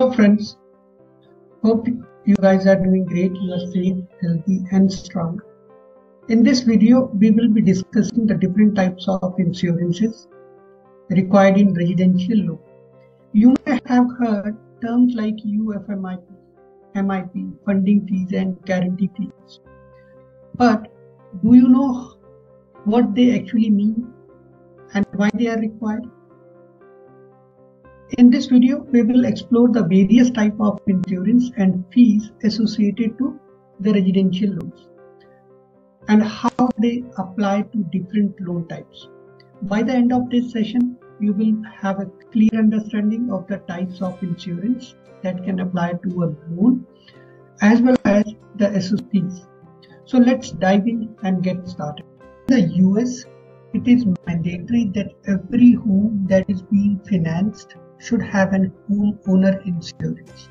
Hello friends, hope you guys are doing great, you are safe, healthy and strong. In this video, we will be discussing the different types of insurances required in residential loan. You may have heard terms like UFMIP, MIP, funding fees and guarantee fees. But do you know what they actually mean and why they are required? In this video, we will explore the various type of insurance and fees associated to the residential loans and how they apply to different loan types. By the end of this session, you will have a clear understanding of the types of insurance that can apply to a loan as well as the SOPs. So let's dive in and get started. In the US, it is mandatory that every home that is being financed should have an homeowner insurance.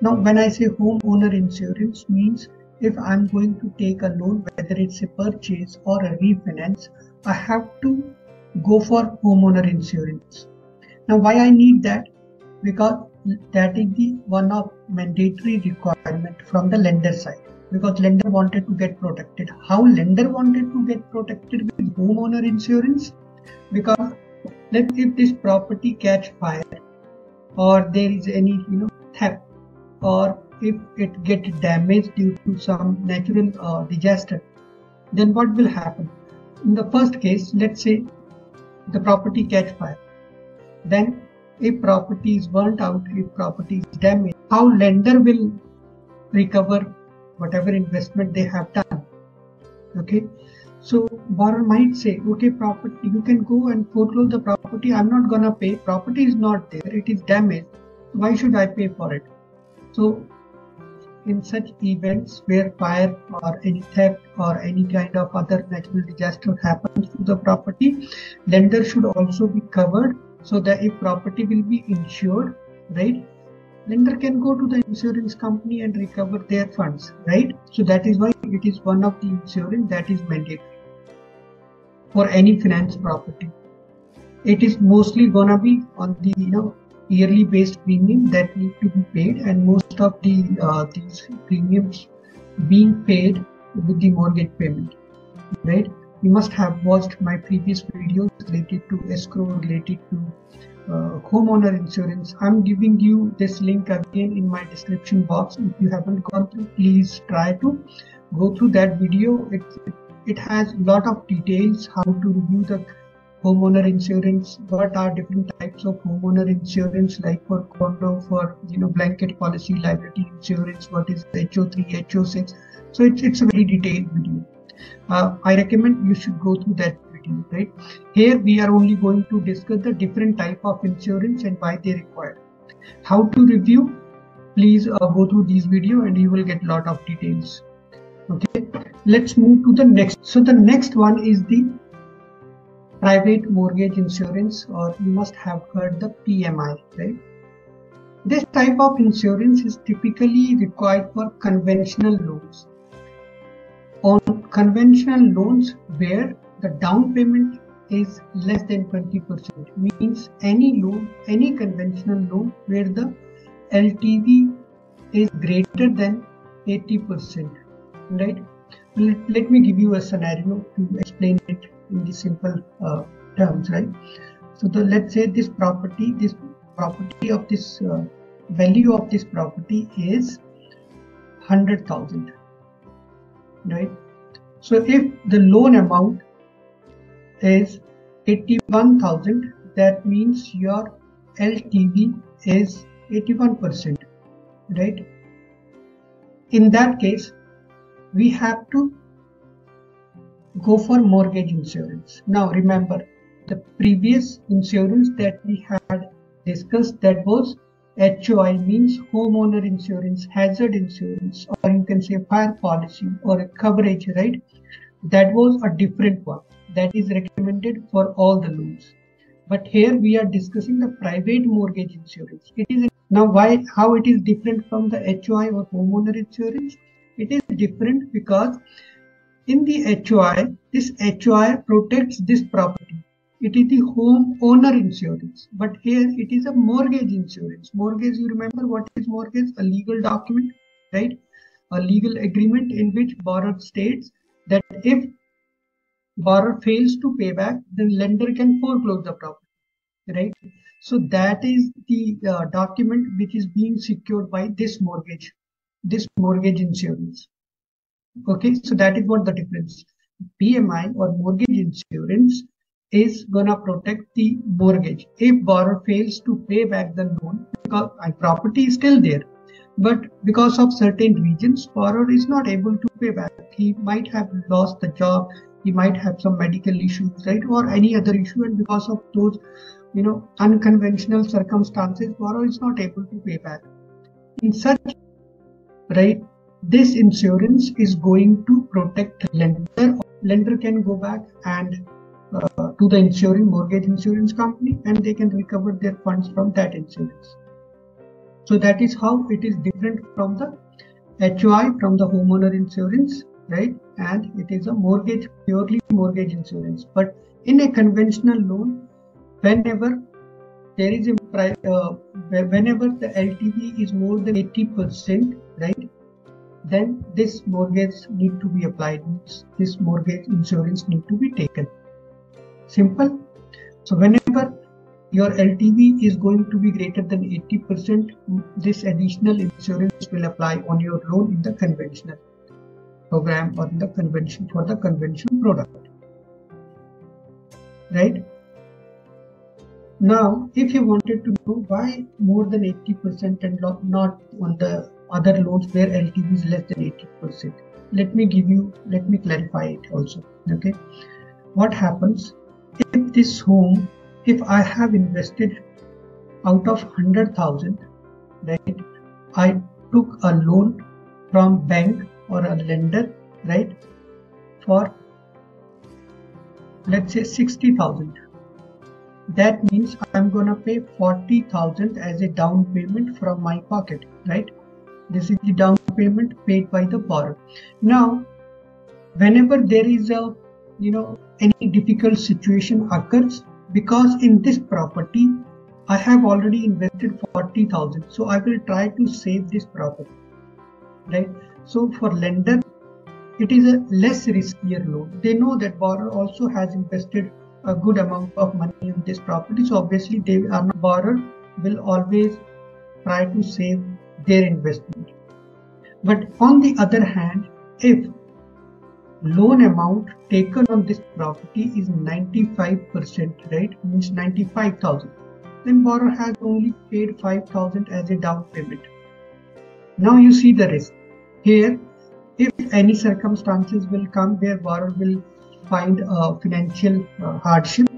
Now, when I say homeowner insurance means if I'm going to take a loan, whether it's a purchase or a refinance, I have to go for homeowner insurance. Now, why I need that? Because that is the one of mandatory requirement from the lender side because lender wanted to get protected. How lender wanted to get protected with homeowner insurance? Because let if this property catch fire or there is any you know theft or if it get damaged due to some natural uh, disaster then what will happen? In the first case let's say the property catch fire then if property is burnt out if property is damaged how lender will recover whatever investment they have done okay so borrower might say, okay, property, you can go and foreclose the property. I'm not gonna pay. Property is not there. It is damaged. Why should I pay for it? So in such events where fire or any theft or any kind of other natural disaster happens to the property, lender should also be covered so that if property will be insured, right? Lender can go to the insurance company and recover their funds, right? So that is why it is one of the insurance that is mandatory for any finance property. It is mostly gonna be on the you know yearly based premium that need to be paid, and most of the uh, these premiums being paid with the mortgage payment. Right? You must have watched my previous videos related to escrow, related to uh, homeowner insurance. I'm giving you this link again in my description box. If you haven't gone through, please try to go through that video. It, it has a lot of details how to review the homeowner insurance what are different types of homeowner insurance like for condo for you know blanket policy liability insurance what is ho3 ho6 so it's, it's a very detailed video. Uh, i recommend you should go through that video right? Here we are only going to discuss the different type of insurance and why they require. How to review? Please uh, go through this video and you will get a lot of details let's move to the next. So the next one is the private mortgage insurance or you must have heard the pmi right? This type of insurance is typically required for conventional loans. On conventional loans where the down payment is less than 20% means any loan any conventional loan where the ltv is greater than 80% right let, me give you a scenario to explain it in the simple uh, terms right? So the let's say this property this property of this uh, value of this property is 100000 right? So if the loan amount is 81000 that means your ltv is 81% right? In that case we have to go for mortgage insurance. Now remember the previous insurance that we had discussed that was HOI means homeowner insurance, hazard insurance, or you can say fire policy or a coverage, right? That was a different one that is recommended for all the loans. But here we are discussing the private mortgage insurance. It is now why how it is different from the HOI or homeowner insurance it is different because in the HOI, this HOI protects this property. it is the home owner insurance. But here it is a mortgage insurance. Mortgage, you remember what is mortgage? A legal document, right? A legal agreement in which borrower states that if borrower fails to pay back, then lender can foreclose the property, right? So that is the uh, document which is being secured by this mortgage, this mortgage insurance. Okay, so that is what the difference. PMI or mortgage insurance is gonna protect the mortgage. If borrower fails to pay back the loan, because my property is still there, but because of certain reasons, borrower is not able to pay back. He might have lost the job, he might have some medical issues, right, or any other issue, and because of those, you know, unconventional circumstances, borrower is not able to pay back. In such, right, this insurance is going to protect lender. Lender can go back and uh, to the insuring mortgage insurance company and they can recover their funds from that insurance. So that is how it is different from the HOI from the homeowner insurance, right? And it is a mortgage, purely mortgage insurance. But in a conventional loan, whenever there is a uh, whenever the LTV is more than 80%, right? Then this mortgage need to be applied. This mortgage insurance need to be taken. Simple. So whenever your LTV is going to be greater than 80%, this additional insurance will apply on your loan in the conventional program or in the convention for the conventional product. Right? Now, if you wanted to know why more than 80% and not on the other loans where LTV is less than 80%, let me give you, let me clarify it also. Okay. What happens if this home if I have invested out of 100,000, right, I took a loan from bank or a lender, right, for let's say 60,000. That means I'm gonna pay 40,000 as a down payment from my pocket, right? This is the down payment paid by the borrower. Now, whenever there is a, you know, any difficult situation occurs, because in this property I have already invested 40,000 so I will try to save this property right so for lender it is a less riskier loan they know that borrower also has invested a good amount of money in this property so obviously they are not borrower will always try to save their investment but on the other hand if loan amount taken on this property is 95%, right? Means 95,000. Then borrower has only paid 5,000 as a down payment. Now you see the risk. Here, if any circumstances will come where borrower will find a financial uh, hardship,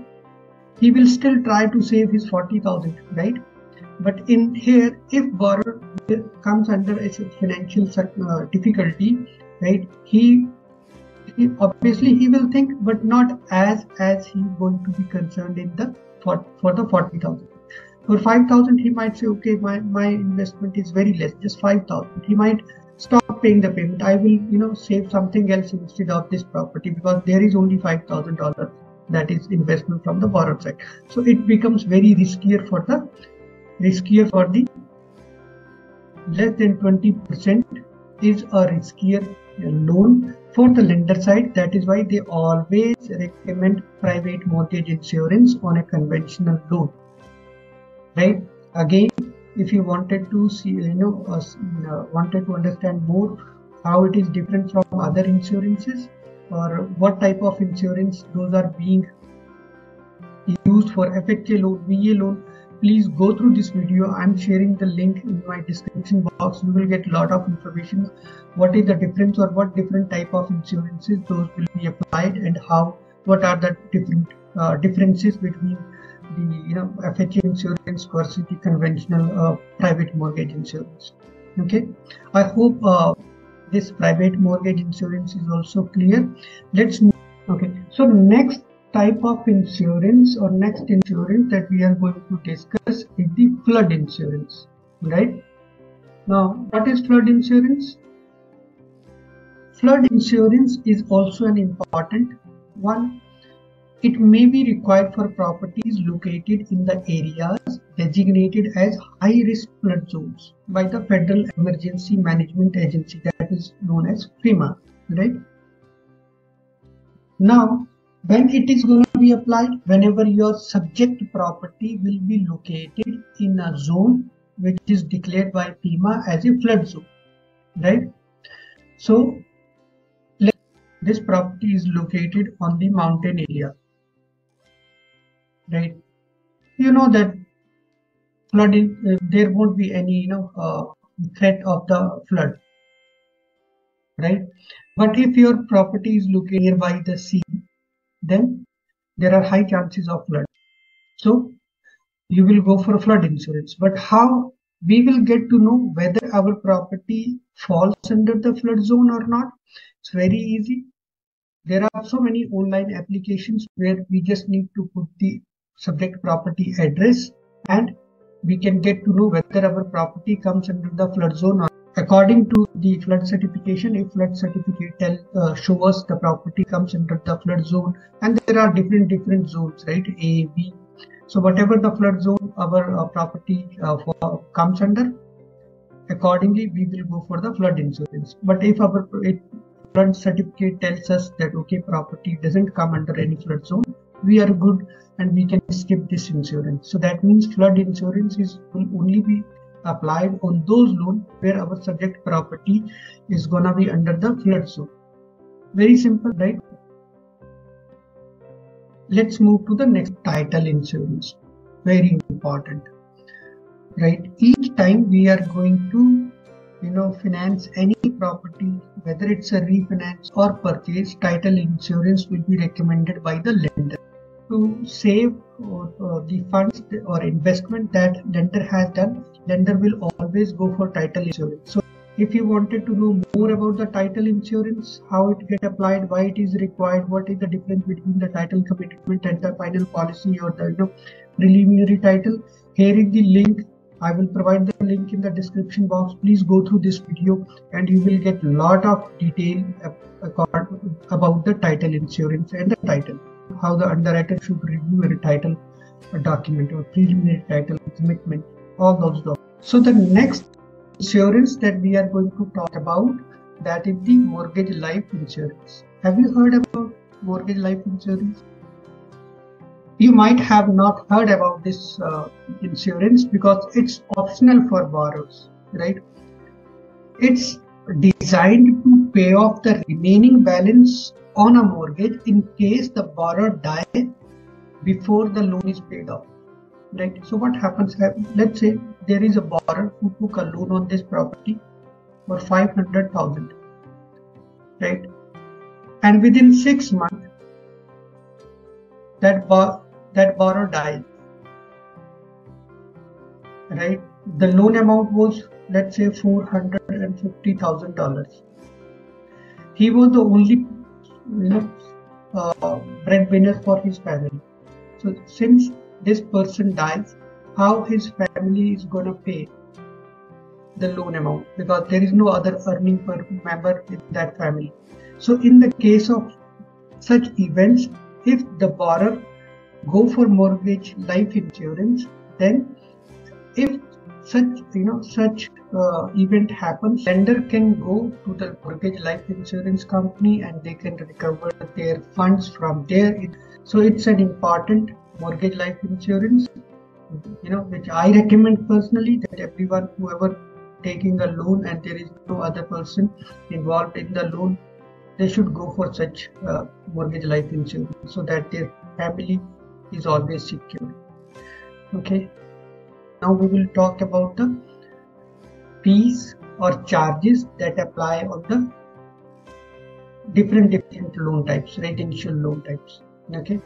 he will still try to save his 40,000, right? But in here, if borrower comes under a financial uh, difficulty, right, he he, obviously he will think but not as as he's going to be concerned in the for, for the 40000 for 5000 he might say okay my my investment is very less just 5000 he might stop paying the payment. I will you know save something else instead of this property because there is only $5000 that is investment from the borrower side. So it becomes very riskier for the riskier for the less than 20% is a riskier loan for the lender side. That is why they always recommend private mortgage insurance on a conventional loan right? Again if you wanted to see you know uh, wanted to understand more how it is different from other insurances or what type of insurance those are being used for FHA loan, VA loan, please go through this video. I'm sharing the link in my description box. You will get a lot of information. What is the difference or what different type of insurances those will be applied and how what are the different uh, differences between the you know FHA insurance versus the conventional uh, private mortgage insurance. Okay? I hope uh, this private mortgage insurance is also clear. Let's move okay. So next type of insurance or next insurance that we are going to discuss is the flood insurance right? Now what is flood insurance? Flood insurance is also an important one. It may be required for properties located in the areas designated as high risk flood zones by the Federal Emergency Management Agency that is known as FEMA, right? Now, when it is going to be applied, whenever your subject property will be located in a zone which is declared by FEMA as a flood zone, right? So, this property is located on the mountain area right you know that flooding uh, there won't be any you know uh, threat of the flood right but if your property is located nearby the sea then there are high chances of flood. So you will go for flood insurance. But how we will get to know whether our property falls under the flood zone or not? It's very easy. There are so many online applications where we just need to put the subject property address and we can get to know whether our property comes under the flood zone or according to the flood certification if flood certificate tell uh, show us the property comes under the flood zone and there are different different zones right? A b. So whatever the flood zone our uh, property uh, for, comes under accordingly we will go for the flood insurance. But if our it, flood certificate tells us that okay property doesn't come under any flood zone we are good and we can skip this insurance. So that means flood insurance is will only be applied on those loans where our subject property is gonna be under the flood zone. Very simple, right? Let's move to the next title insurance. Very important, right? Each time we are going to, you know, finance any property, whether it's a refinance or purchase, title insurance will be recommended by the lender to save or, or the funds or investment that lender has done, lender will always go for title insurance. So if you wanted to know more about the title insurance, how it get applied, why it is required, what is the difference between the title commitment and the final policy or the you know, preliminary title, here is the link. I will provide the link in the description box. Please go through this video and you will get a lot of detail uh, about the title insurance and the title how the underwriter should review a title a document or preliminary title commitment, all those documents. So the next insurance that we are going to talk about that is the mortgage life insurance. Have you heard about mortgage life insurance? You might have not heard about this uh, insurance because it's optional for borrowers, right? It's designed to pay off the remaining balance on a mortgage in case the borrower dies before the loan is paid off. Right. So what happens uh, let's say there is a borrower who took a loan on this property for 500000 right. And within 6 months that bar- that borrower dies. Right. The loan amount was let's say $450000 he was the only you know, uh, breadwinner for his family. So since this person dies, how his family is going to pay the loan amount because there is no other earning per member in that family. So in the case of such events, if the borrower go for mortgage life insurance, then if such you know such uh, event happens, lender can go to the mortgage life insurance company and they can recover their funds from there. So it's an important mortgage life insurance, you know, which I recommend personally that everyone, whoever taking a loan and there is no other person involved in the loan, they should go for such uh, mortgage life insurance so that their family is always secure. Okay. Now we will talk about the fees or charges that apply on the different different loan types residential loan types okay